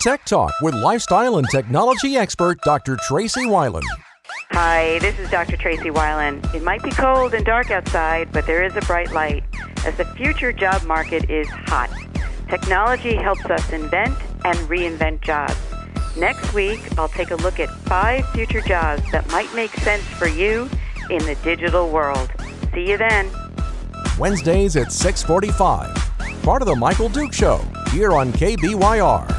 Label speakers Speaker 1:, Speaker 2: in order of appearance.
Speaker 1: Tech Talk with lifestyle and technology expert Dr. Tracey Wilen.
Speaker 2: Hi, this is Dr. Tracey Wilen. It might be cold and dark outside, but there is a bright light as the future job market is hot. Technology helps us invent and reinvent jobs. Next week, I'll take a look at five future jobs that might make sense for you in the digital world. See you then.
Speaker 1: Wednesdays at 645. Part of the Michael Dukes Show here on KBYR.